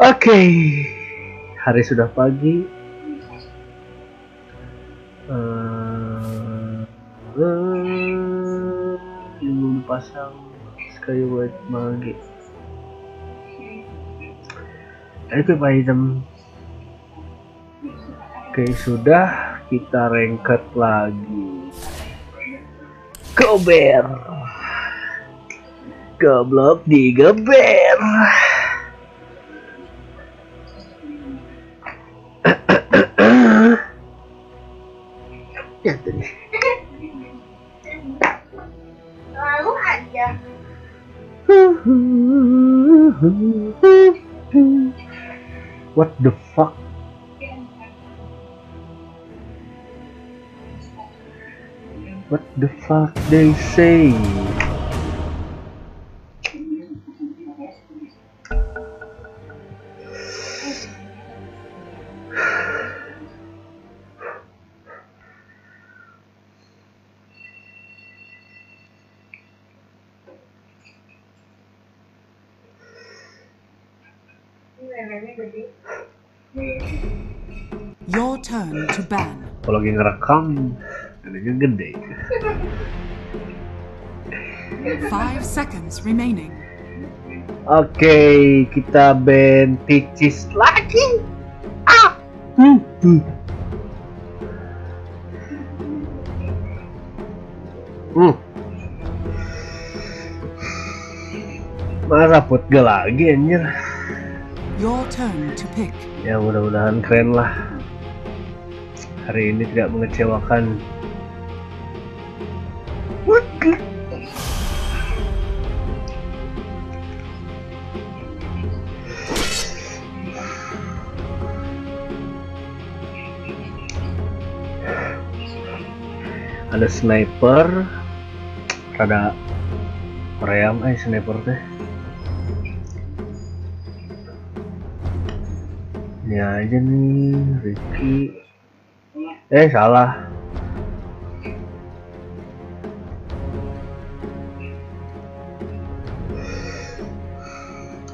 Oke, hari sudah pagi. Eh, eh, belum pasang Skyward Mage. Equip item. Oke, sudah kita rengket lagi. Gober. Goblok digeber. What the fuck? What the fuck they say? Kalau lagi ngerekam, gedenya gede. Five seconds remaining. Oke, kita band Ticis lagi. Ah. Hmm. Hmm. Hmm. Masa put gak lagi anjir. Your turn to pick. Ya mudah-mudahan keren lah. Hari ini tidak mengecewakan. Ada sniper, rada meriam eh sniper teh. Ini aja nih, Ricky. Eh, salah.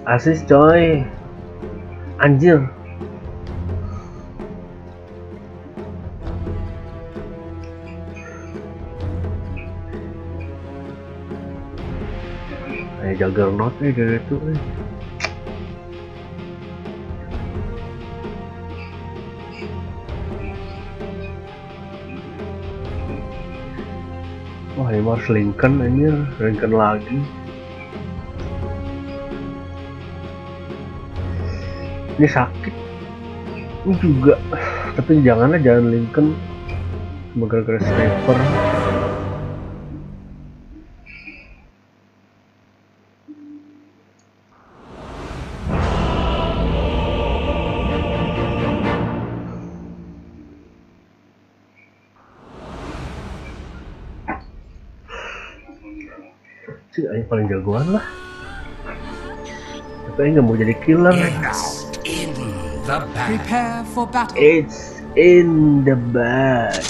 Asis coy. Anjir. Eh, juggernaut eh dari itu eh. Wah ini harus Lincoln anjir, Lincoln lagi. Ini sakit. Ini juga. Tapi janganlah jangan Lincoln. Gara-gara sniper. Paling jagoan lah. Tapi nggak mau jadi killer. It's in the bag. Prepare for battle. It's in the bag.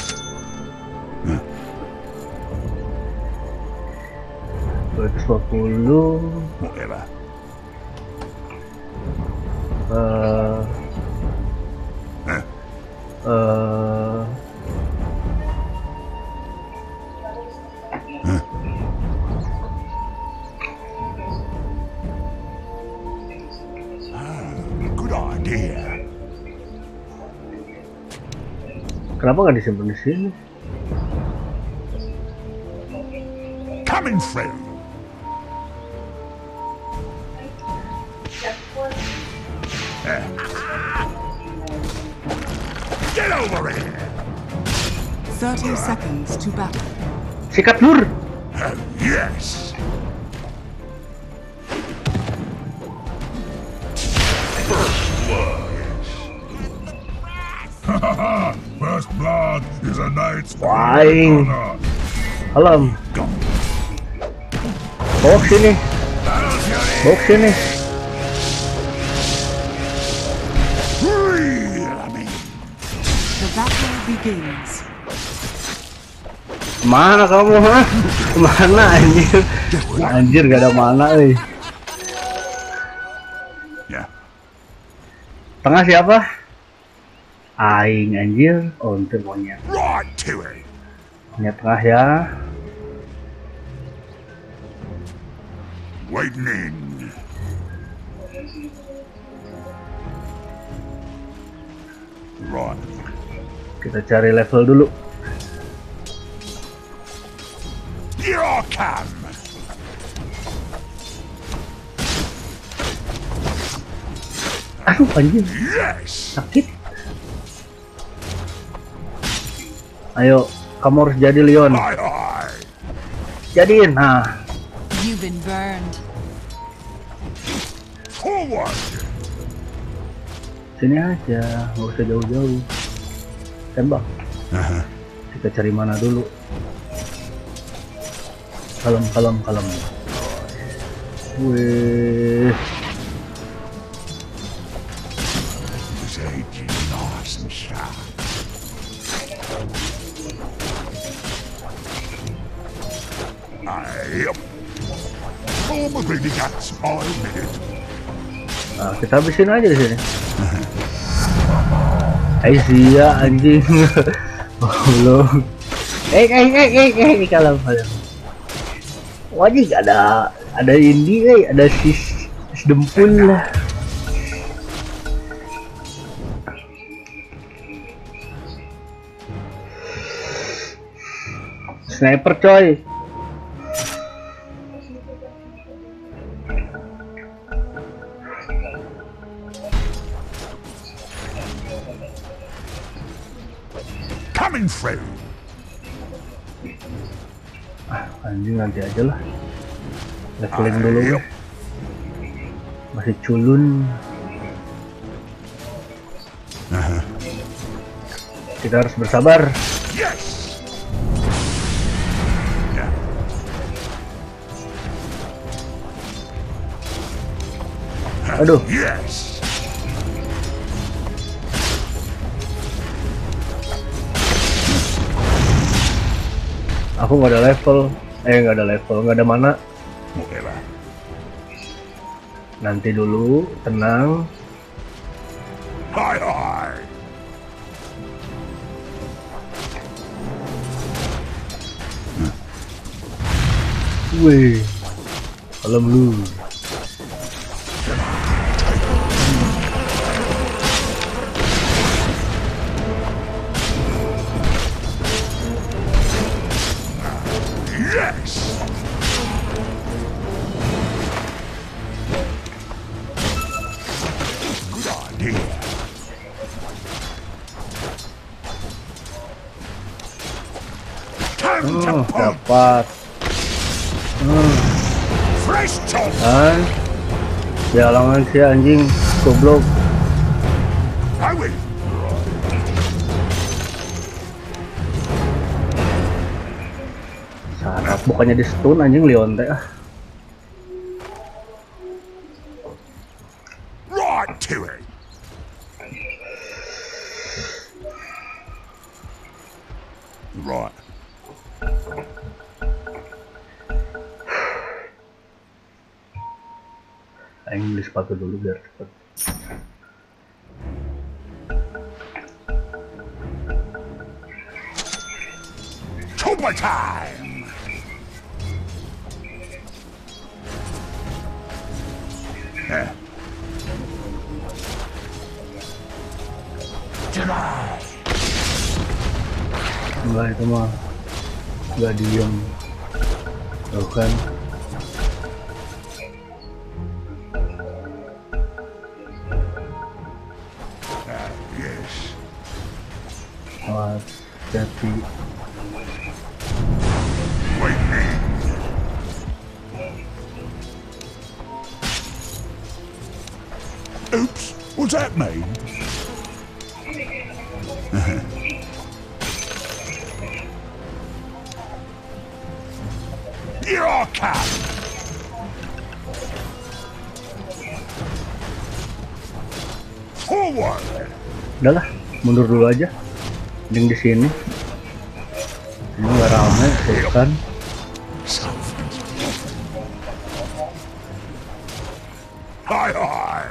Dua ratus lima puluh. Kenapa nggak disimpan di sini? Coming through. Get over here. 30 seconds to battle. Sikat lur. Yes. Blood is a knight's Flying. honor. Alam. Bawa ke sini. Bawa ke sini. Mana kamu, ha? Ke mana anjir? Anjir gak ada mana, eh. Yeah. Tengah siapa? Aing anjir. Oh, itu monyet. Right to it. Tengah ya. In. Right. Kita cari level dulu. Here I come. Aduh anjir, sakit. Ayo, kamu harus jadi Leon. Jadiin. Nah, You've been burned. Forward. sini aja, nggak usah jauh-jauh. Tembak. Kita cari mana dulu. Kalem, kalem, kalem. Wih, kita habisin aja di sini. Hai sia anjing. Belum. Eh, eh, eh, eh, eh, kalem, kalem. Wajib ada ada ini, eh, ada sis, sis dempul lah. Sniper coy. Aja lah. Leveling dulu. weh. Masih culun. Kita harus bersabar. Yes. Aduh, Yes. aku nggak ada level. Eh nggak ada level, nggak ada mana. Whatever. Nanti dulu, tenang. Aye, aye. Wih, kalem lu. Si anjing, goblok. Sarap, bukannya di stun anjing Leon teh ah. Right Aing beli sepatu dulu biar cepet. Tuba time. Eh. Enggak itu mah nggak diem. Tuh kan. Me. Oops. What's that mean? Here I come. Forward. Udahlah, mundur dulu aja. Ding di sini. Ini nggak rame, bukan? Hai hai.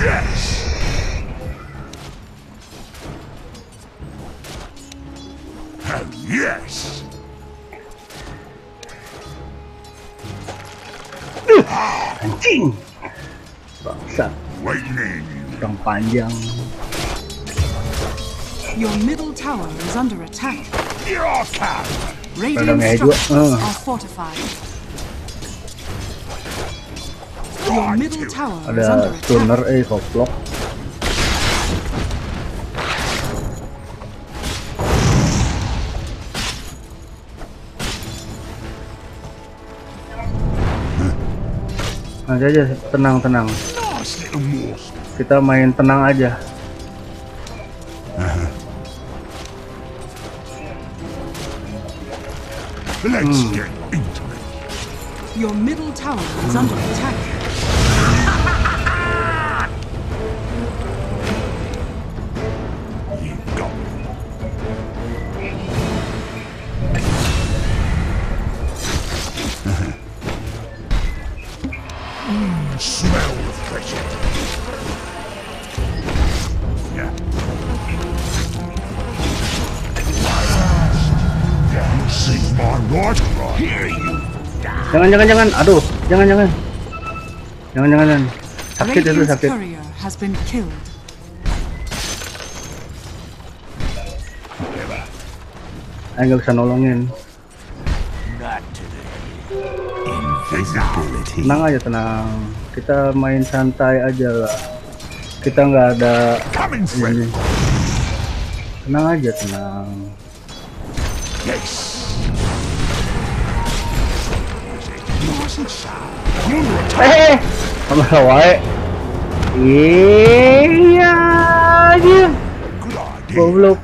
Yes. And yes. Panjang. Your middle tower is under attack. Your cap. Radiant Padang aja gua. structures are fortified. Your middle tower is Ada attack. eh koplok. Nanti aja tenang Kita main tenang aja. Let's get Jangan jangan jangan. Aduh, jangan jangan. Jangan jangan. jangan. Sakit itu sakit. Ayo nggak bisa nolongin. Tenang aja tenang. Kita main santai aja lah. Kita nggak ada ini. Tenang aja tenang. Yes. Nice and sound. I'm under attack. Eh, sama wae. Iya aja. Good idea. Goblok.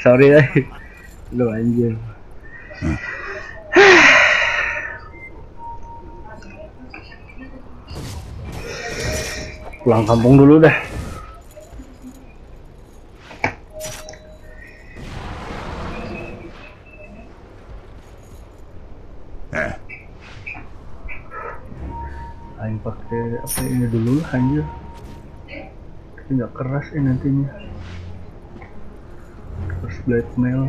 Sorry eh. Lu anjir. Pulang kampung dulu dah. Apa ini dulu lah anjir. Tapi nggak keras ini nantinya. Terus blackmail.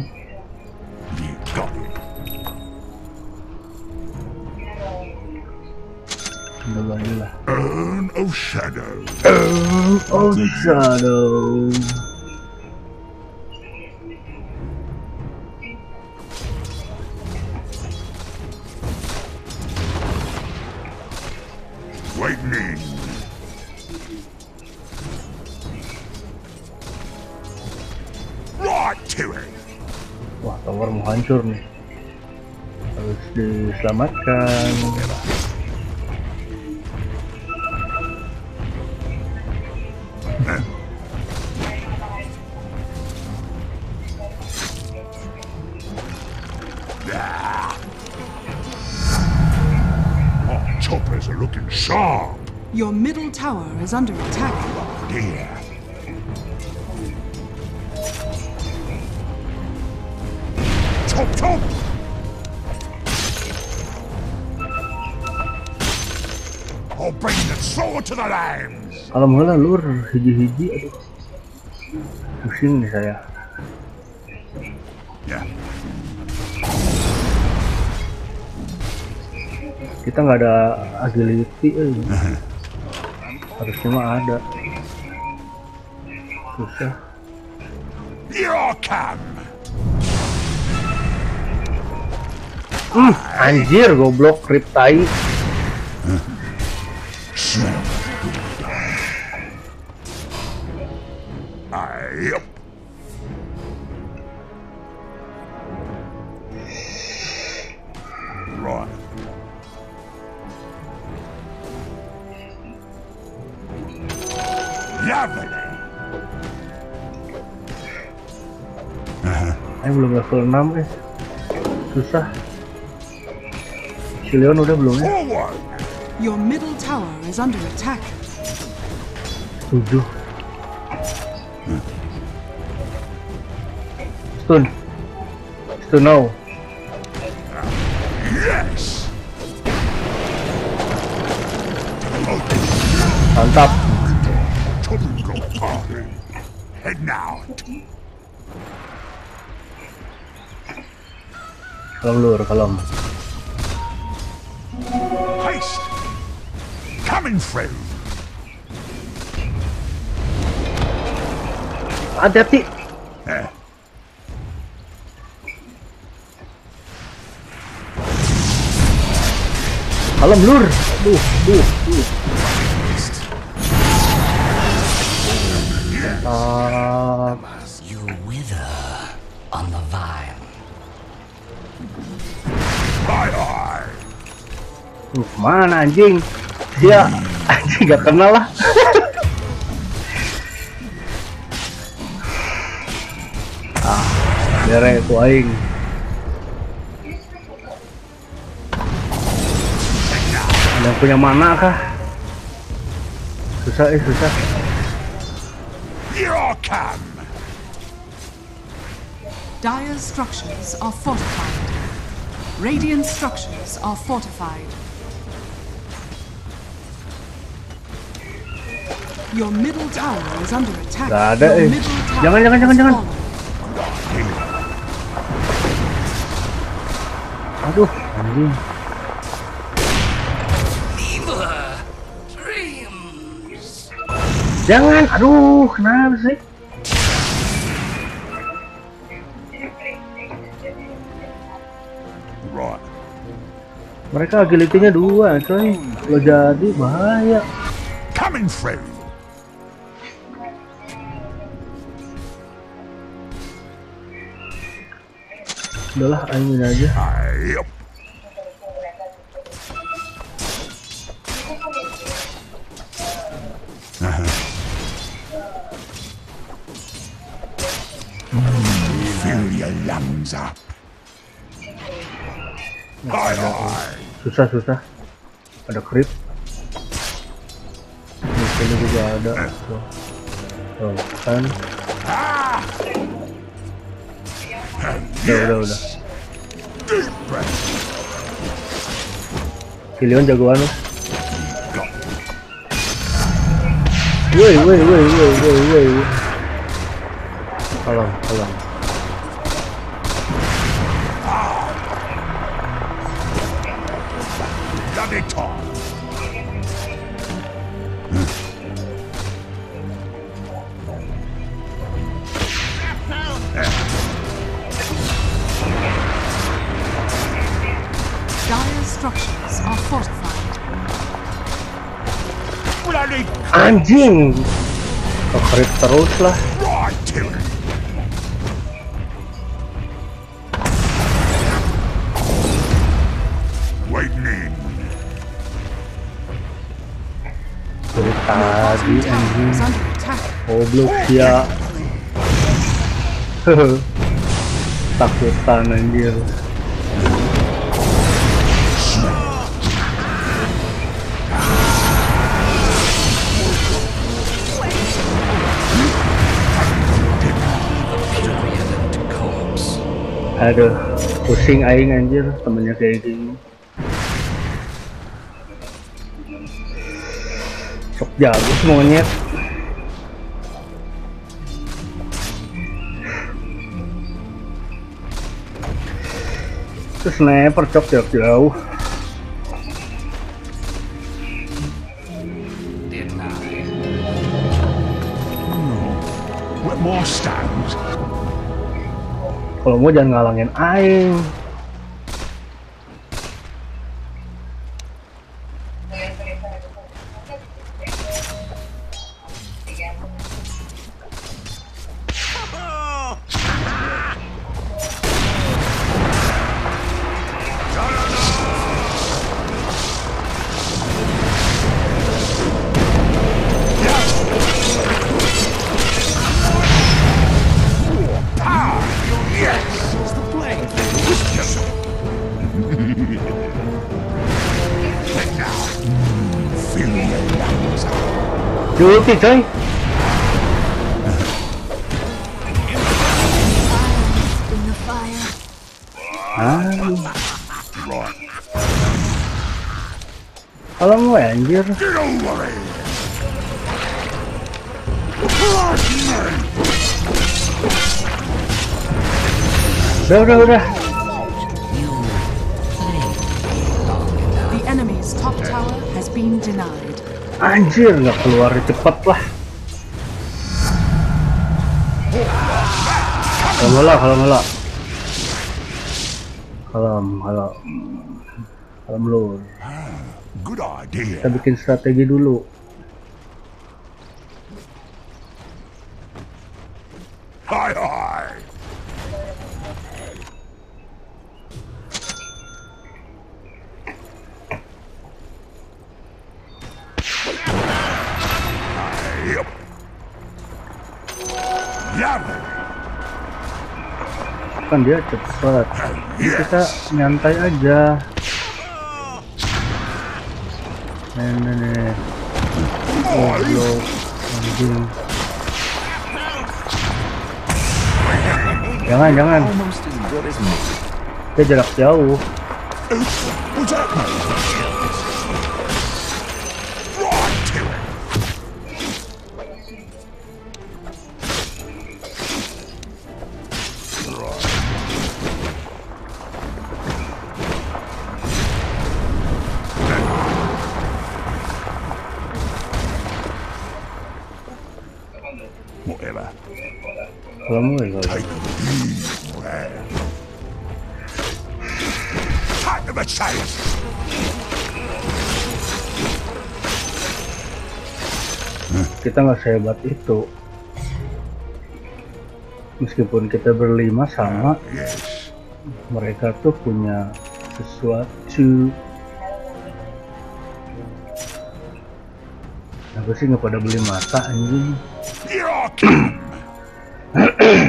Dulu aja lah. Urn of shadow. Diselamatkan. Our choppers are looking sharp. Your middle tower is under attack. Kalau malah lur hiji-hiji aduh. Pusing nih saya. Yeah. Kita nggak ada agility eh. Harusnya mah ada. Susah. Hmm, anjir goblok Riptide. Yep. Right. Lovely. Ayo belum level 6 eh. Susah. Si Leon udah belum ya? Your middle tower is under attack. 7 Stun Stun now Yes. Mantap. Head now. Kalem lur, kalem. Coming through. Hati-hati. Kalem lur. Duh, duh, duh. Wither on the vine. Duh, mana anjing? Dia anjing gak kenal lah. ah, derek ku aing. Punya mana kah? Susah eh susah. Dire's structures are fortified. Radiant structures are fortified. Your middle tower is under attack. Gak ada, eh. Jangan, jangan, jangan, jangan. Aduh, anjing. Jangan, aduh, kenapa sih? Mereka agility-nya dua, coy. Lo jadi bahaya. Coming through. Udahlah, aingin aja. Susah, susah. Ada creep. Di sini juga ada. Tuh. Tuh, kan. Udah, udah, udah. Kilion jagoan lu. Woi, woi, woi, woi, woi, woi. Tolong, tolong. Bloody top. Dire's structures are fortified. Bloody Anjing. Oh, creep terus lah. Goblok ya. Takutan anjir. Aduh, pusing aing anjir temennya kayak gini. Sok jago monyet. Terus sniper cok jarak jauh. Deny. What more stands? Kalau mau jangan ngalangin aing. Up. Diulti coy. In the fire. Ah, Right. kalau mau anjir. Get over here. Udah udah udah. The enemy's top tower has been denied. Anjir nggak keluar cepet lah. Kalau ngelak, kalau ngelak. Kalem, kalem. Kalem lu. Good idea. Kita bikin strategi dulu. Hi, hi. Kan dia cepet. Kita nyantai aja. Nih, nih. Anjing. Jangan, jangan. Dia jarak jauh. Kalau mulai kalau. Take a deep breath. Time to the chase. kita nggak sehebat itu meskipun kita berlima sama mereka tuh punya sesuatu aku sih nggak pada beli mata anjing Yeah.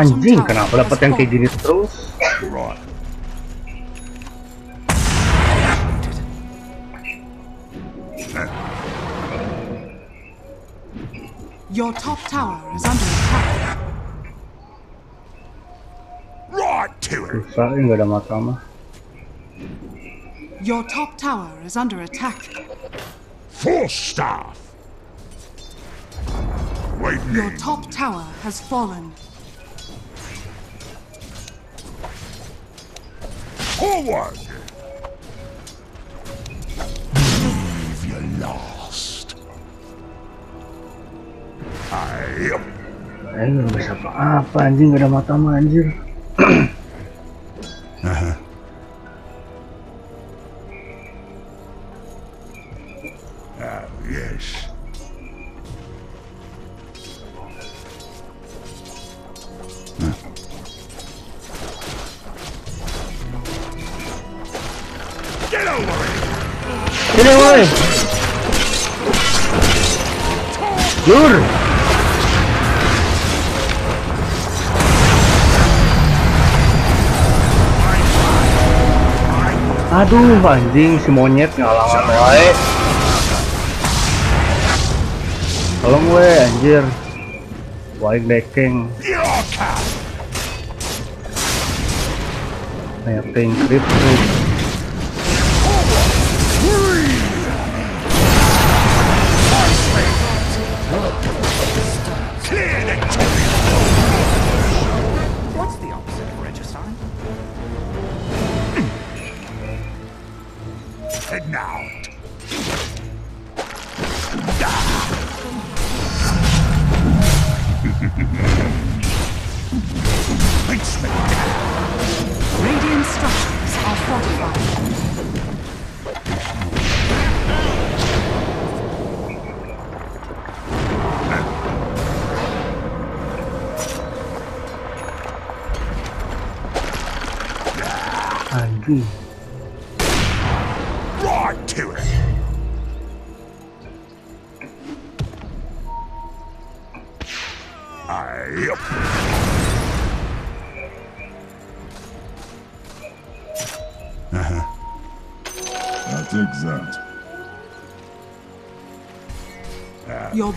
Anjing tower kenapa dapat yang kayak gini terus Your top tower is under attack. Right to it. susah ini nggak ada mata mah Your top tower is under attack. Force staff. Wait. Your top tower has fallen. Forward. Believe you lost. Eh nggak bisa apa-apa anjing nggak ada mata anjir Aduh anjing si monyet ngalawan wae. Tolong we anjir. Your cat! Kayak tank creep creep.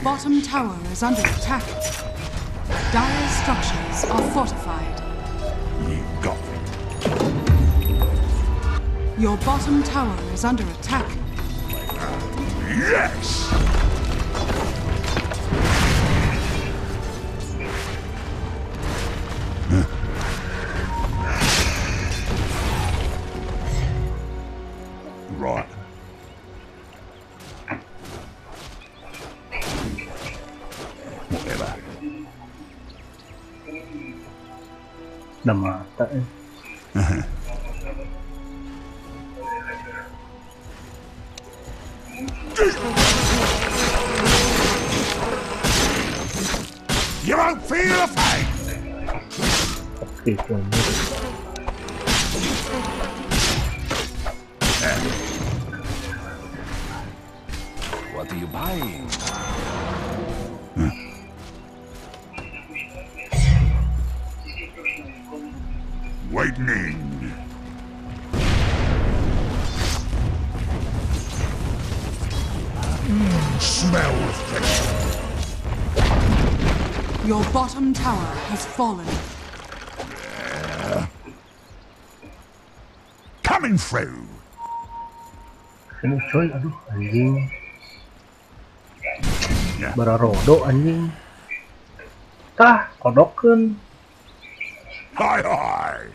Bottom tower is under attack. Dire structures are fortified. You got it. Your bottom tower is under attack. Udah mata eh. You won't feel a thing! Oke, has fallen. Coming through. Sini coy, aduh anjing. Ya. Bararodo anjing. Tah, kodokeun. Hi, hi.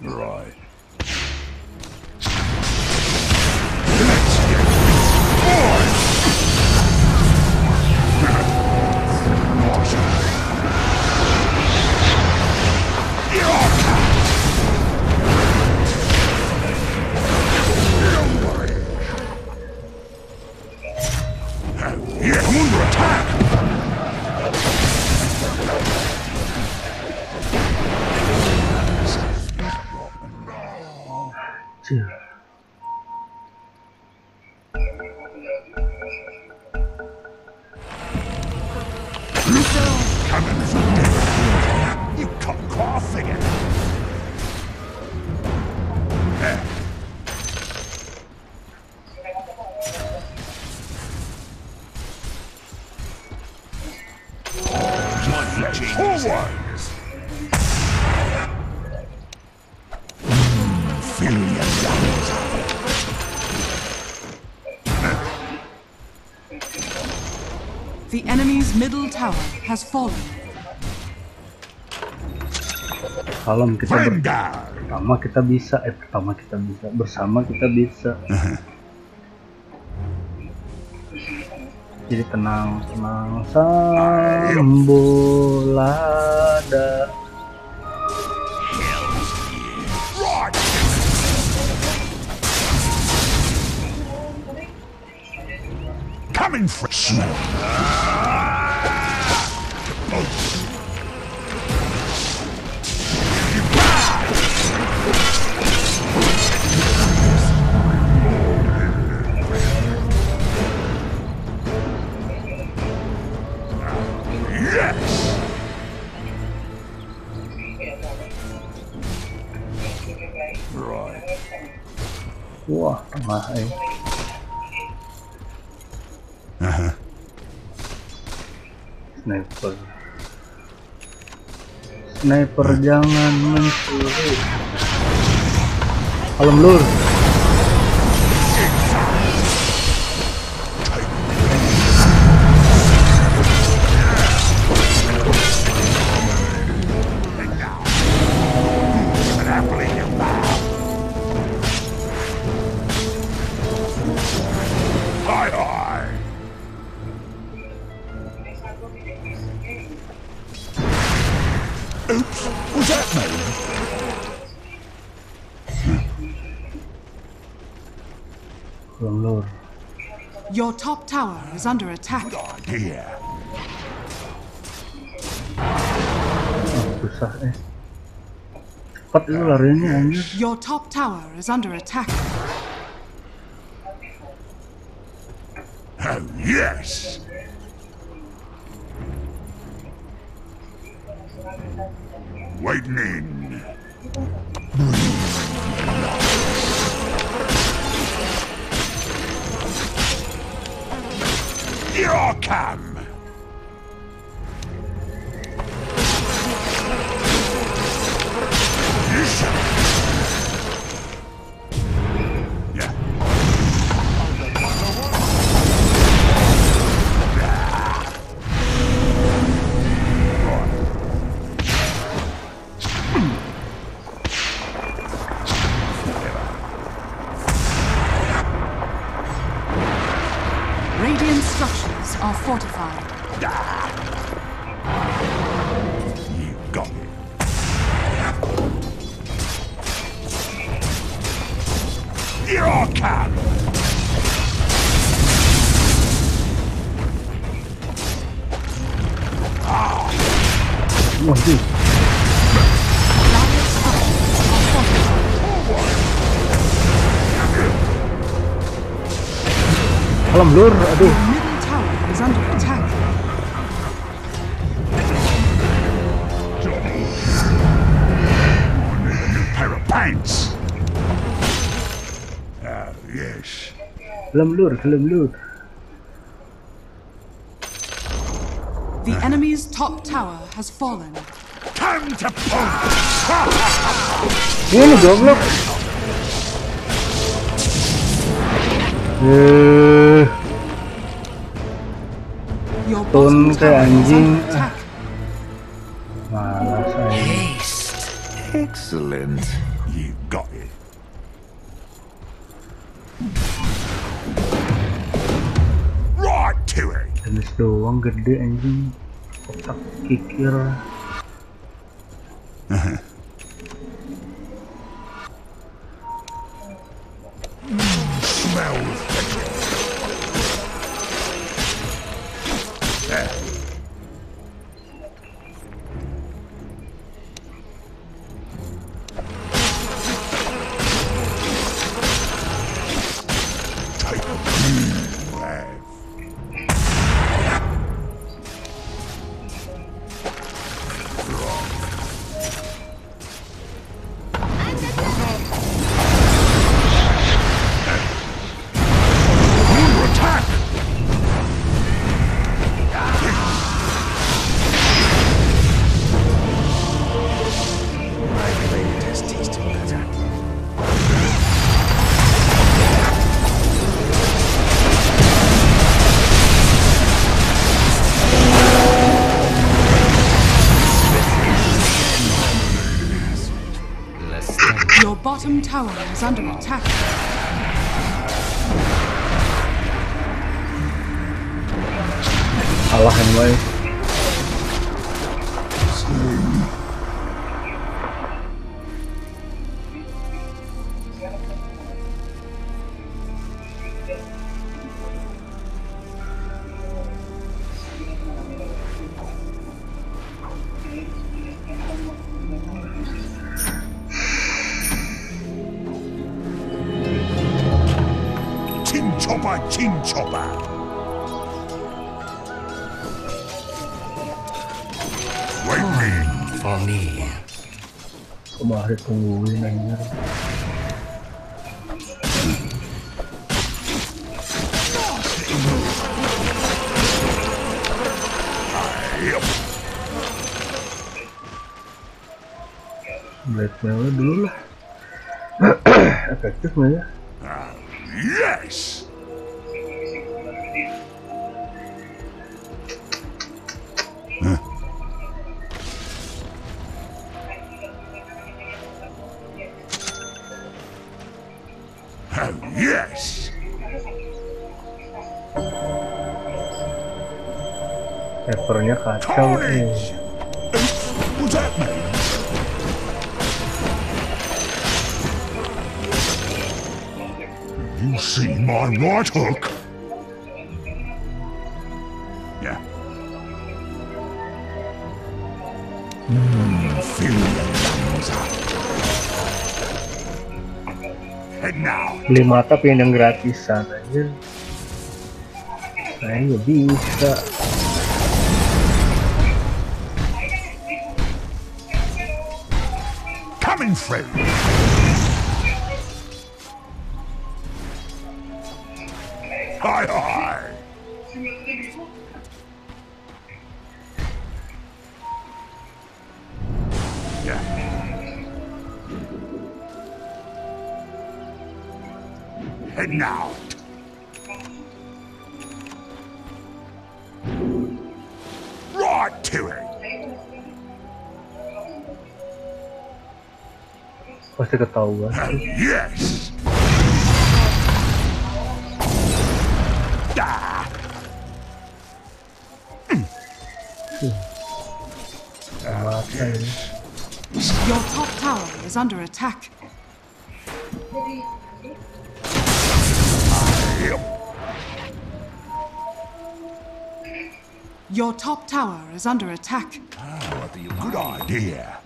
Right. Tower has fallen. Kalem kita ber- pertama kita bisa, eh pertama kita bisa, bersama kita bisa. Jadi tenang, tenang sambulada. Coming for Ủa, mà ấy Sniper jangan mencuri. Kalem lur. Tower is under attack. Idea. Ah, susah eh. Larinya anjir. Your top tower is under attack. Oh, yes. Waiting in. Come. Kalem lur, aduh. Middle tower is under attack. Pair of pants. Oh, yes. Kalem lur, kalem lur. The enemy's top tower has fallen. Time to punch. Ini goblok. Eh, Your Tun bottom ke tower is anjing. malas aja. Excellent. You got it. Right to it. Jenis doang gede anjing. Kotak kikir. Tower is under attack. Kalahan wae. Chin Efektif nggak ya? Yes! Oh, yes! Servernya kacau nih. You see my right hook? Yeah. Hmm, feel your lungs up. Head now. Beli mata pengen yang gratisan aja. Saya nggak bisa. Coming through. Pasti ketahuan. Yes. Your top tower is under attack. Your top tower is under attack. Good idea.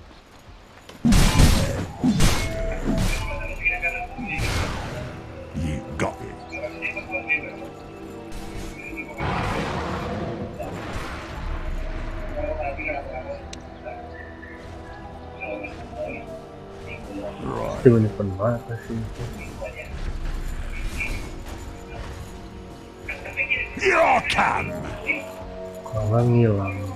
Pasti menyimpan mata sih. Kalau ngilang.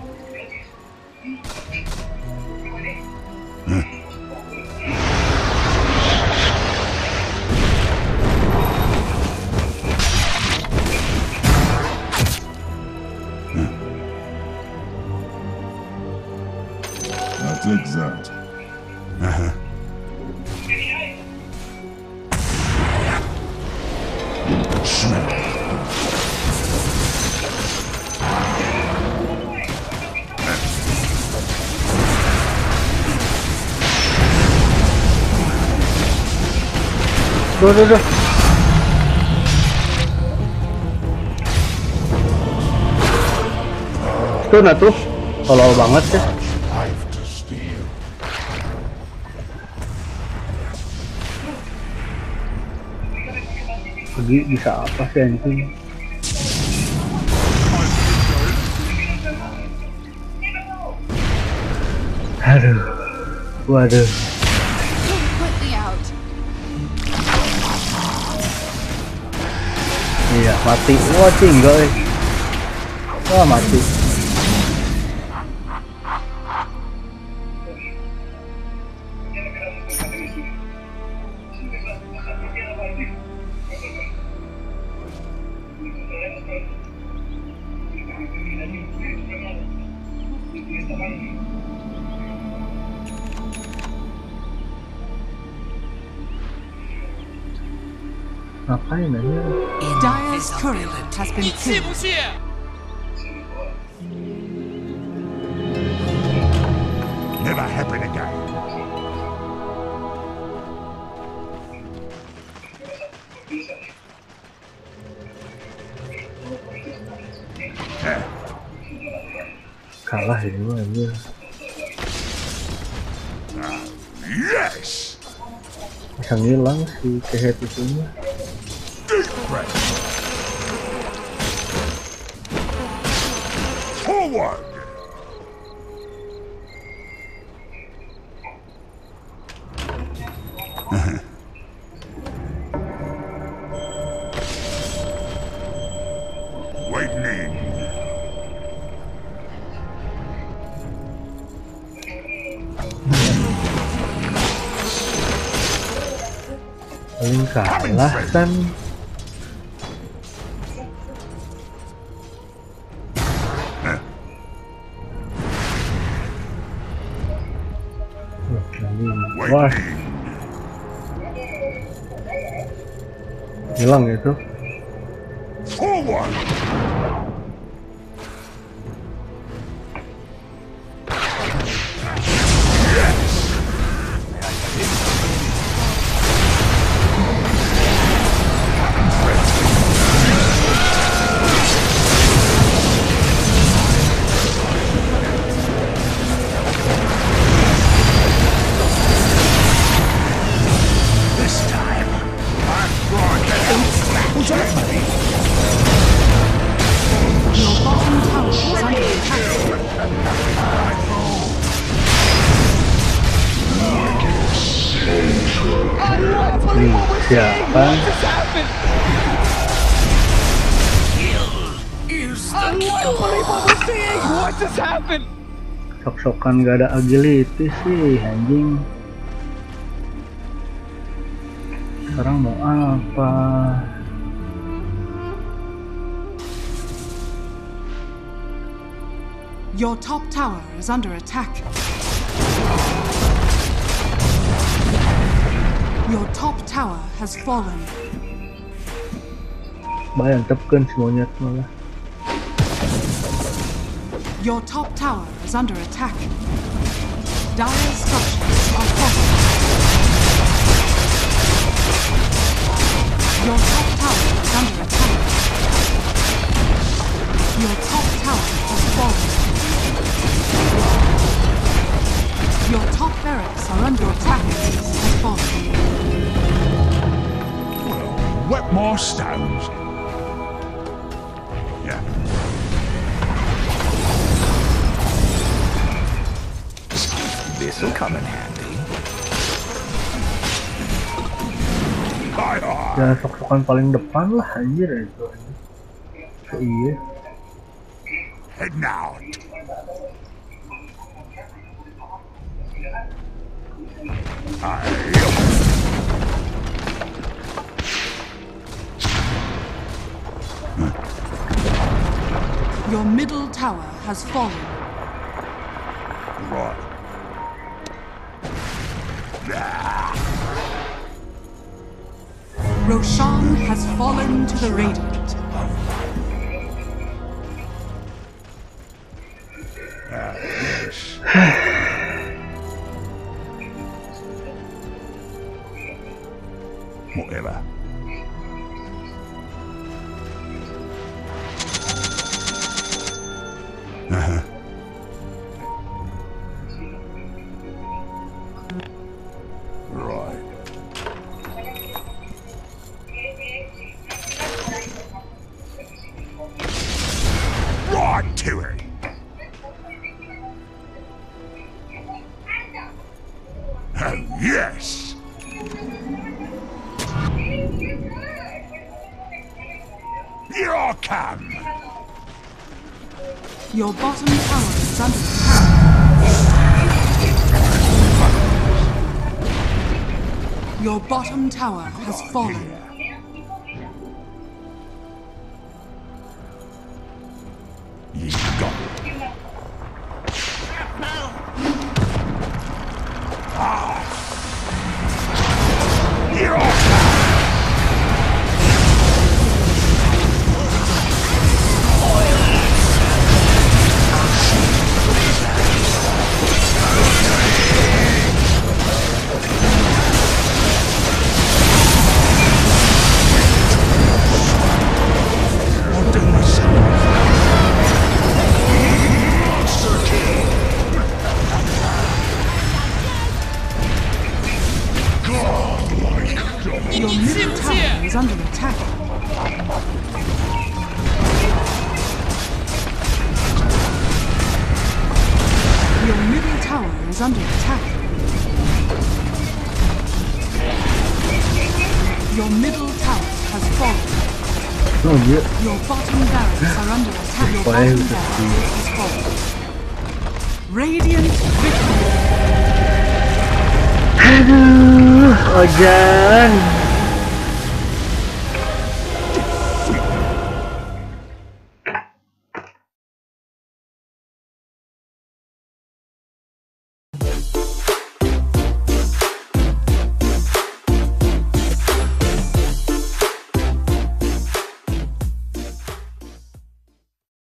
Duh, duh, duh. Tuh nah tuh, tolol banget ya. Pergi bisa apa sih anjing? Aduh, waduh. mà tí quá trình rồi quá là mà chính has been killed. Never happen again. Kalah ini mah. Yes! Bisa ngilang si itunya. Deep breath. one. Lightning! Linh cả hilang itu siapa sok-sokan gak ada agility sih anjing. Sekarang mau apa? Your top tower is under attack. Your top tower has fallen. bayang tepkan si monyet malah Your top tower is under attack. Dire structures are falling. Your top tower is under attack. Your top tower has fallen. Your top barracks are under attack. Has fallen. Wet more stones. Yeah. This'll come in handy. Hi, hi. sok-sokan paling depan lah anjir itu so, iya Heading out. Your middle tower has fallen. Right. Roshan has fallen to the Radiant. Has fallen.